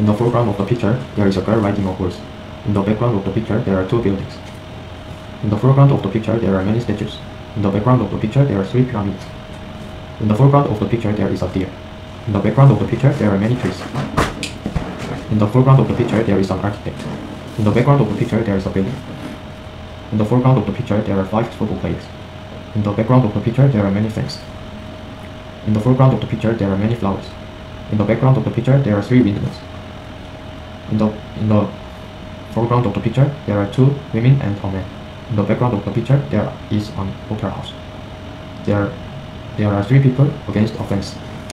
In the foreground of the picture, there is a girl riding a horse. In the background of the picture, there are two buildings. In the foreground of the picture, there are many statues. In the background of the picture, there are three pyramids. In the foreground of the picture, there is a deer. In the background of the picture, there are many trees. In the foreground of the picture, there is an architect. In the background of the picture, there is a building. In the foreground of the picture, there are five football players. In the background of the picture, there are many fans. In the foreground of the picture, there are many flowers. In the background of the picture, there are three windmills. In the in the foreground of the picture, there are two women and a man. In the background of the picture, there is an opera house. There there are three people against a fence.